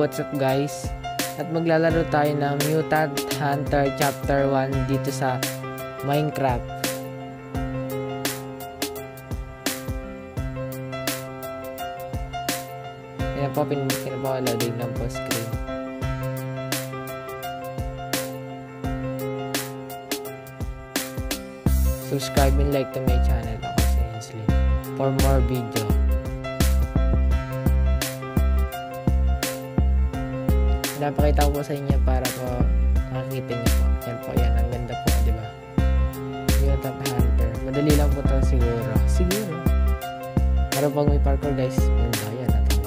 what's up guys? At maglalaro tayo ng Mutant Hunter Chapter 1 dito sa Minecraft. Ayan po, pinipin po loading lang po screen. Subscribe and like to my channel ako si Ainsley for more video. Napakita ko po sa inyo para po makikita niyo po. Yan po, yan. Ang ganda po, di ba? Mutant Hunter. Madali lang po to siguro. Siguro. Pero pag may parkour guys, ganda yan. At, hmm.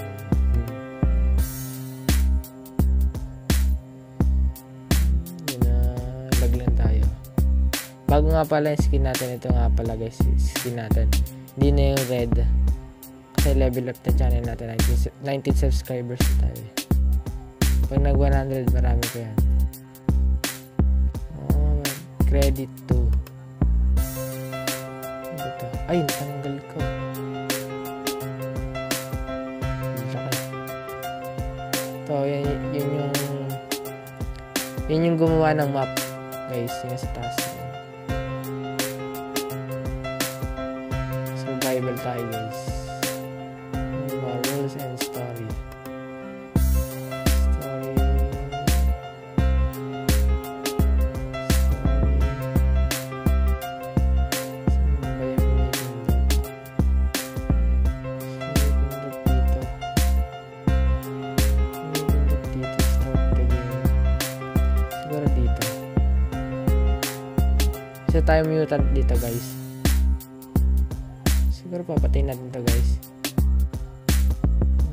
Yun na, lag lang tayo. Bago nga pala yung skin natin, ito nga pala guys, skin natin. Hindi na yung red. Kasi level up na channel natin, 19, 19 subscribers tayo. Pag nag 100, marami ko yan. Oh, credit to. Ito. Ay, natanggal ko. Ito, yan, yun yung yun yung gumawa ng map. Guys, yun sa taas. Survival tayo guys. Isa tayo mutant dito guys. Siguro papatayin natin to guys.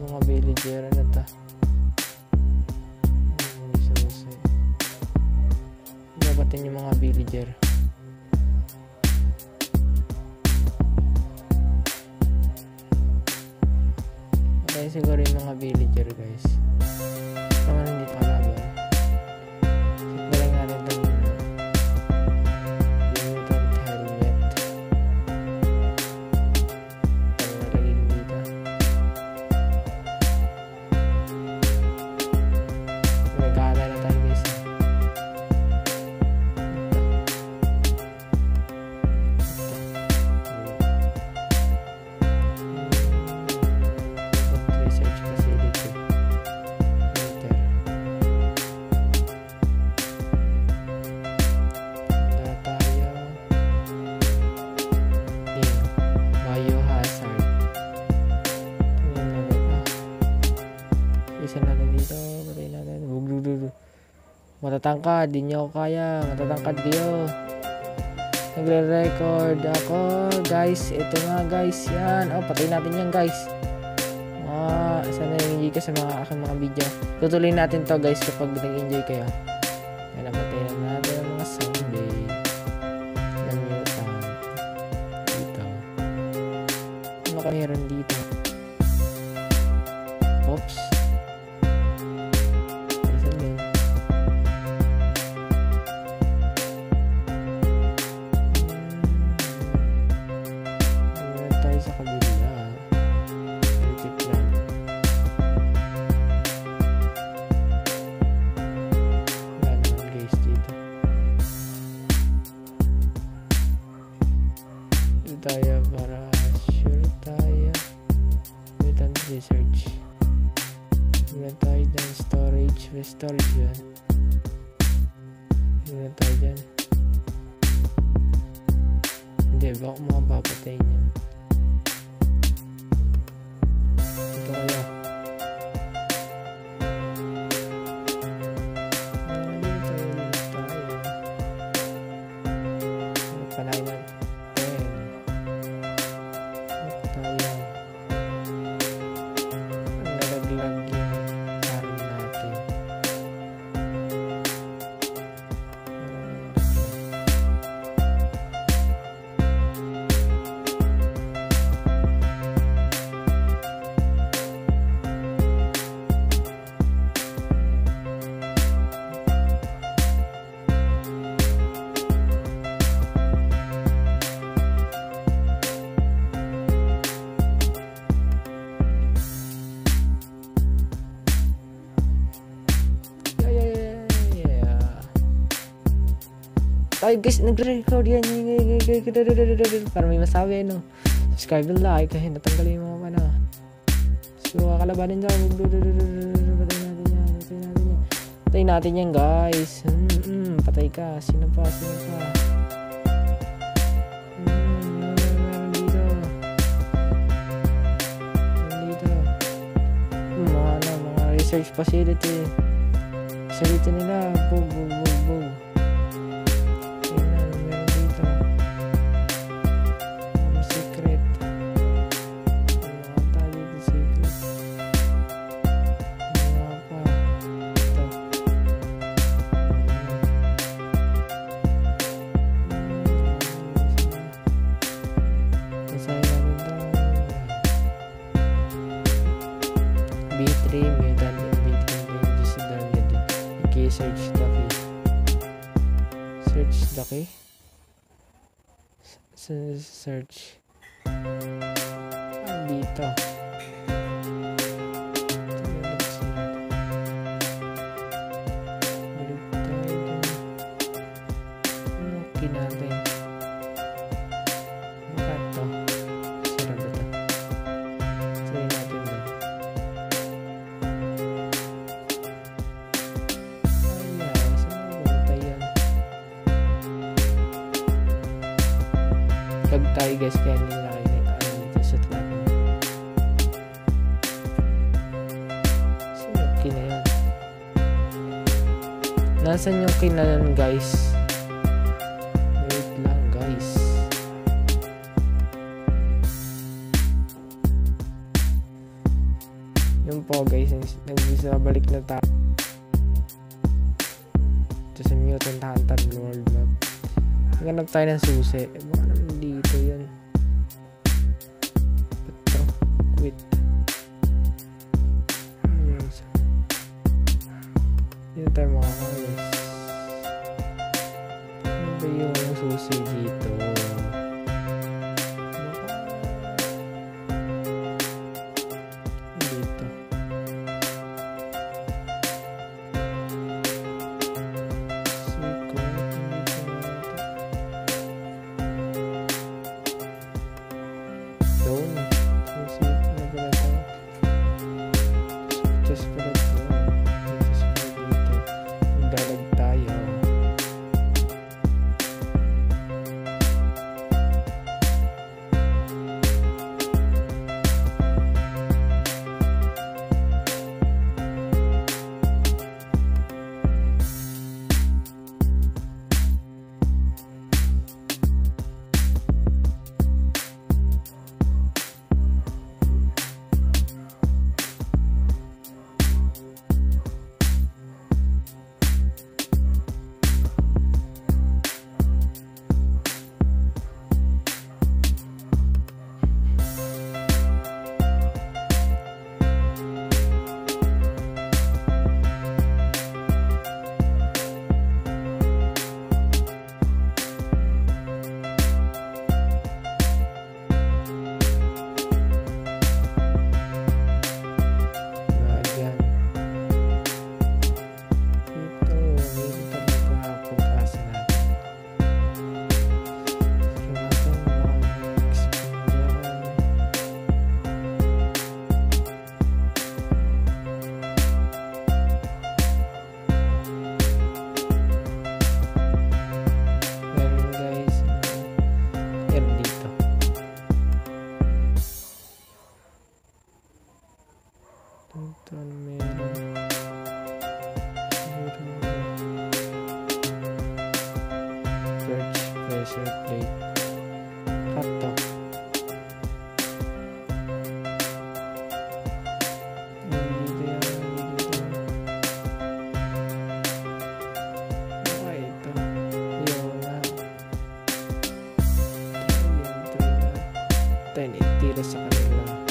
Mga villager na to. Ano. Papatayin yung mga villager. Matatangkad. Di niyo ako kaya. Matatangkad kayo. Nagre-record ako. Guys, ito nga guys. Yan. Oh, patay natin yan guys. Ah, sana nag-enjoy ka sa mga aking mga video. Tutuloy natin to guys kapag nag-enjoy kayo. Yan, napatay tayo guys, nagre-record yan. Para may masabi, no? Subscribe and like, kasi natanggalin yung mga ano. So, kalabanin daw. Patay natin yan, patay natin yan. Patay natin yan, guys. Hmm, hmm, patay ka. Sino pa, sino pa? Hmm, mga ano, mga research facility. Facility nila. Bug, bug, search. Dito. Guys, kaya hindi nakinig. Ano dito sa tlapin. Saan yung kina yan? Nasaan yung kina nun guys? Wait lang guys. Yun po guys, nagbisabalik na tayo. Ito sa Mutant Hunter World Map. Naghanap tayo ng susi. Eh, baka naman dito yun. Tayo, itira sa kanila.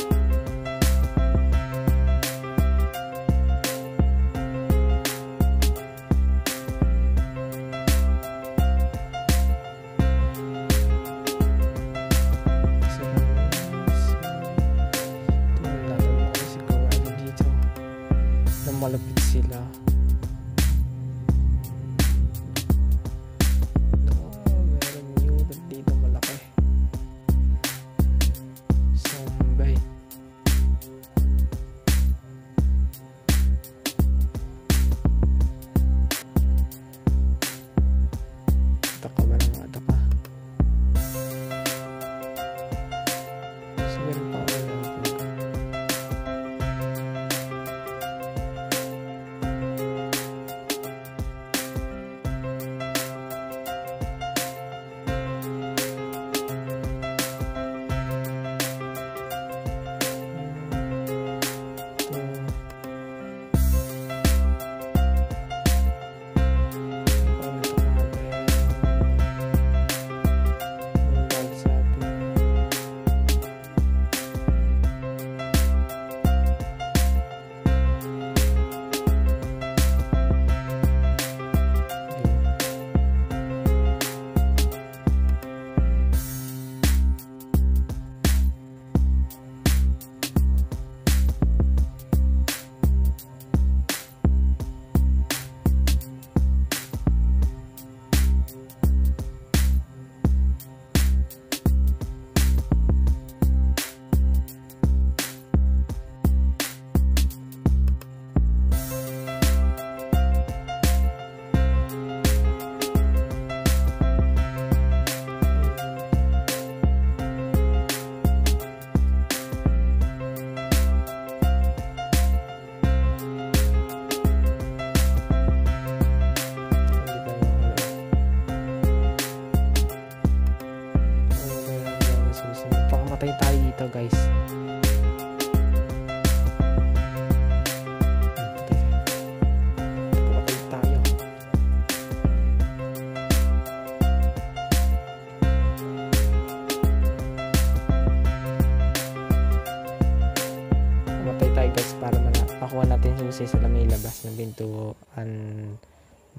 Ng pintuan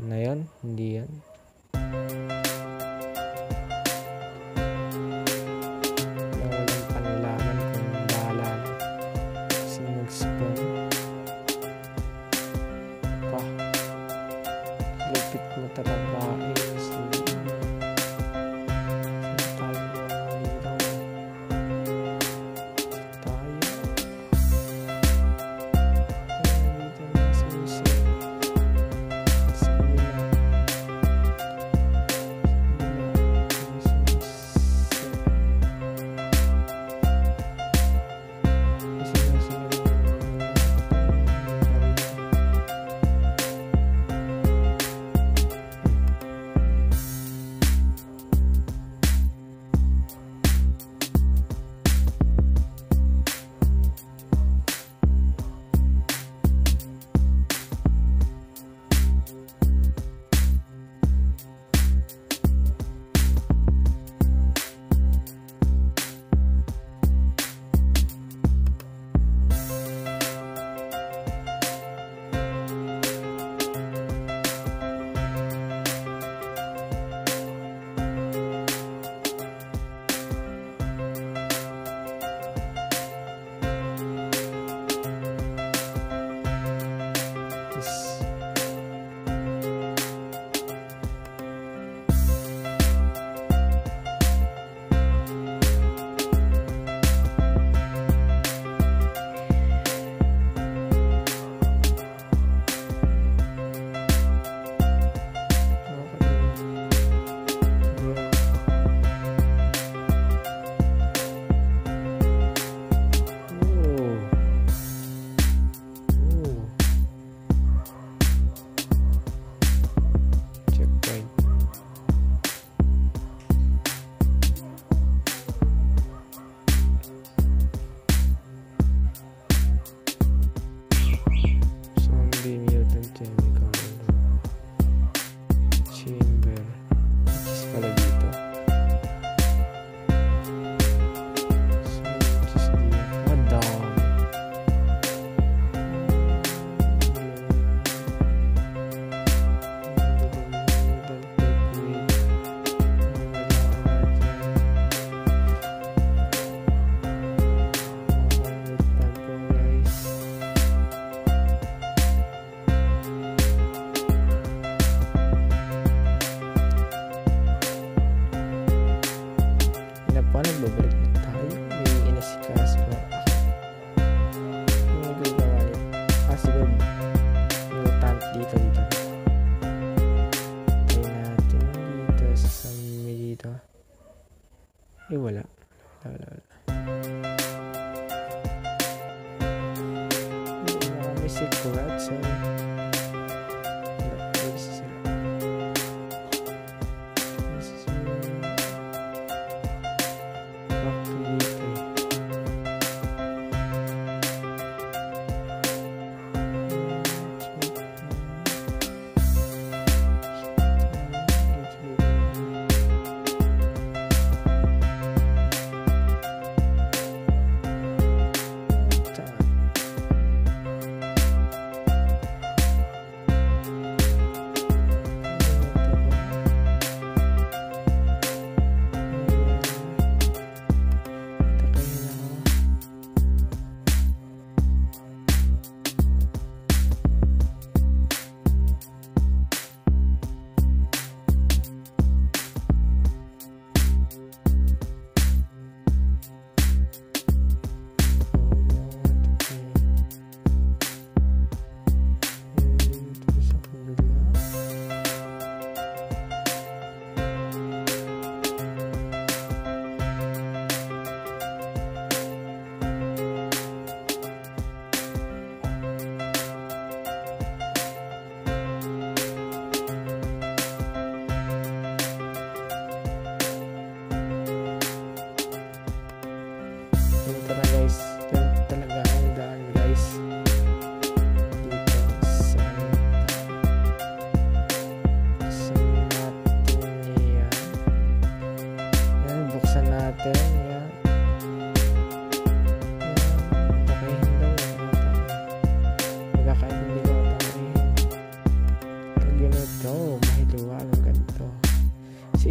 na yon hindi yan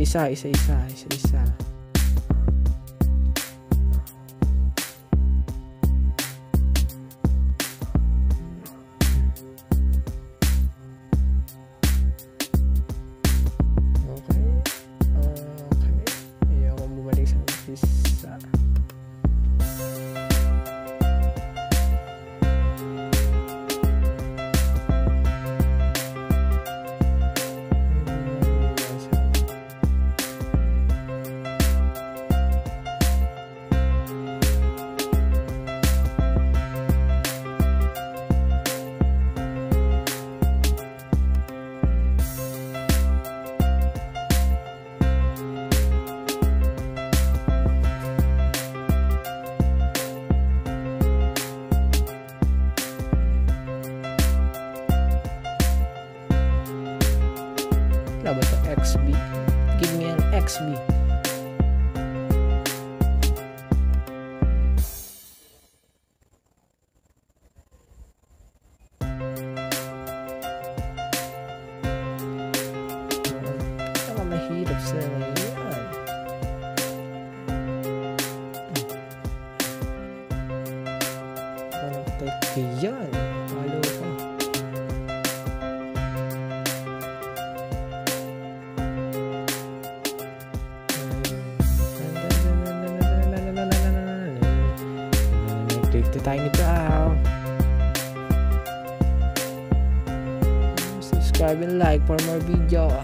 下一下一下一下一下。For more video.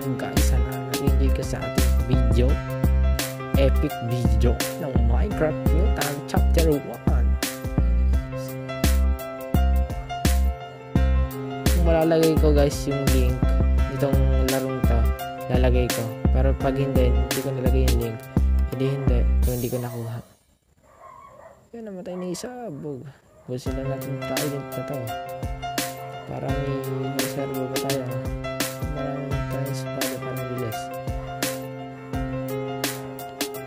Yan guys, sana nag-enjoy ka sa ating video epic video ng Minecraft Mutant Chapter 1. Kung malalagay ko guys yung link itong larong to, lalagay ko. Pero pag hindi, hindi ko nalagay yung link. Hindi hindi, kung hindi ko nakuha. Yan, namatay na isa. Bug. Bug sila natin trident na to. Para may reservo ba tayo?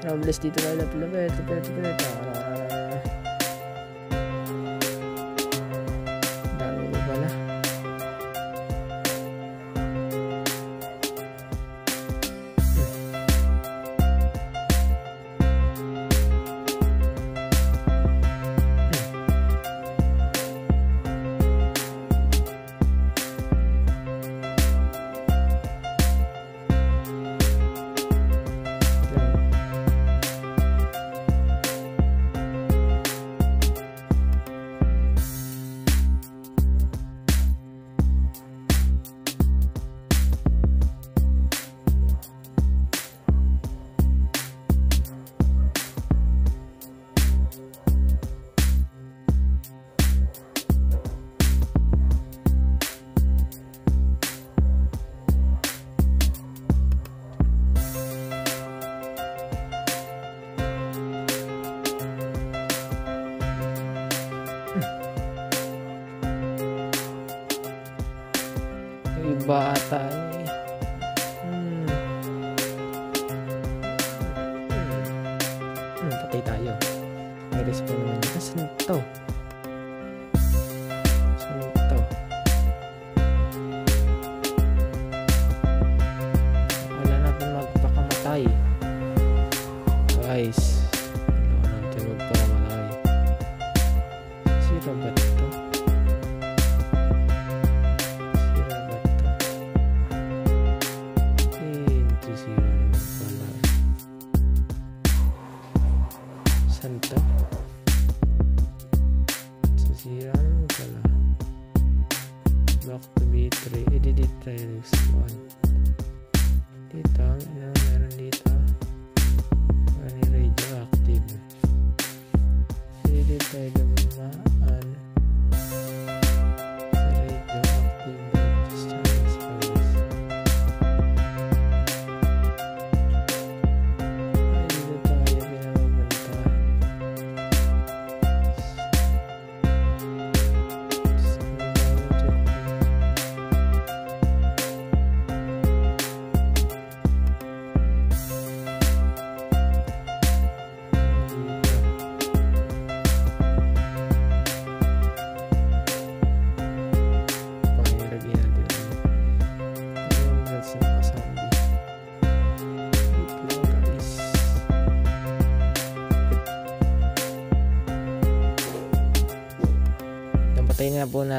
Robles dito na lapit, lapit, lapit, lapit. Oh,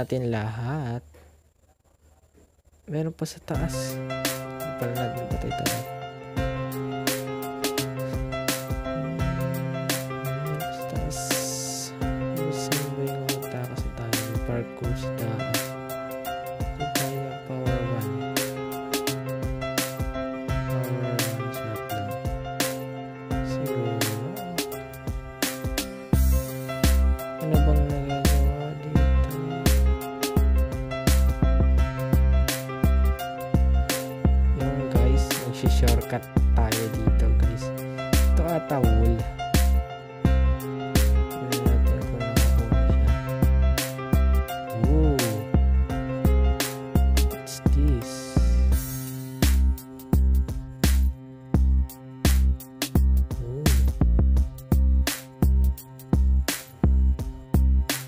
natin lahat. Meron pa sa taas. Hindi pala natin napatay tayo.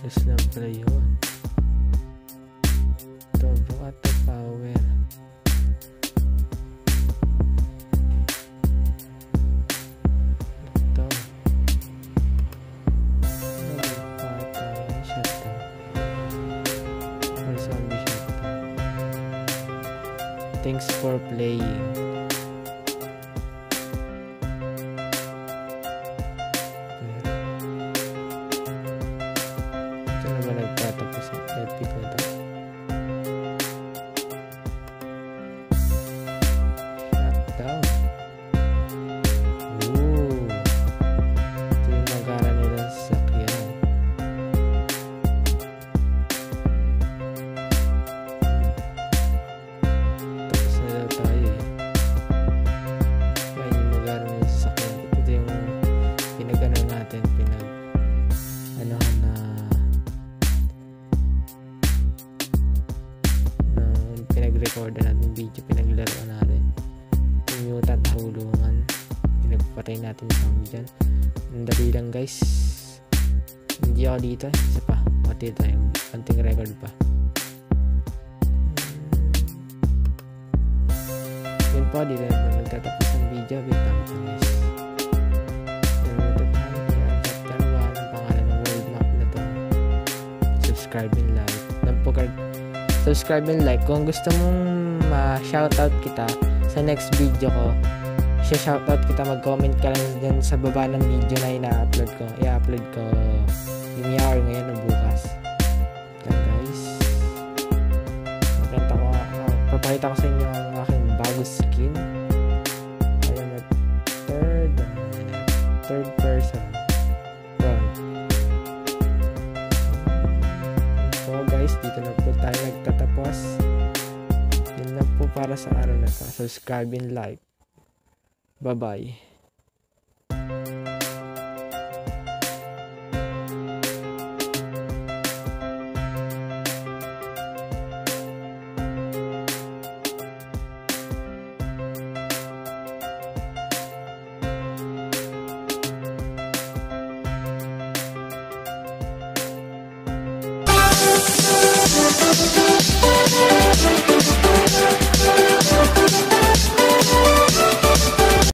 Yes lang pala yun. Ito, buka to power. Hindi ako dito isa pa. Pati tayo anting record pa. Yun po dito na po nagtatapos ang video. Wait lang po guys. Nanonood tayo kaya chapter 1 ang pangalan ng world map na to. Subscribe and like. Forget subscribe and like. Kung gusto mong ma-shoutout kita sa next video ko siya shoutout kita. Mag-comment ka lang dyan sa baba ng video na ina-upload ko. I-upload ko yung hour ngayon o bukas yan guys nakita ko uh, papakita ko sa inyo ang aking bago skin ayun na third third person So guys, dito na po tayo nagtatapos. Yun lang po para sa araw na to. Subscribe and like. Bye-bye.